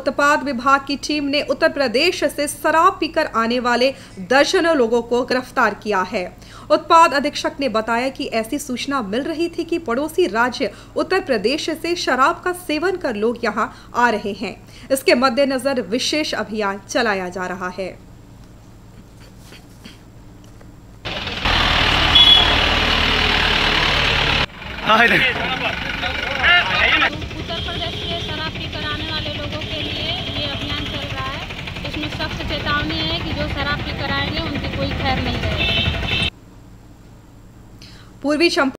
उत्पाद विभाग की टीम ने उत्तर प्रदेश से शराब पीकर आने वाले दर्जनों लोगों को गिरफ़्तार किया है। उत्पाद अधीक्षक ने बताया कि ऐसी सूचना मिल रही थी कि पड़ोसी राज्य उत्तर प्रदेश से शराब का सेवन कर लोग यहाँ आ रहे हैं। इसके मद्देनजर विशेष अभियान चलाया जा रहा है हाँ इधर उत्तर प्रदेश के शराब पीकर आने वाले लोगों के लिए ये अभियान चल रहा है से चेतावनी है कि जो शराब पीकर आएँगे उनकी कोई खैर नहीं रहेगी पूर्वी चंपारण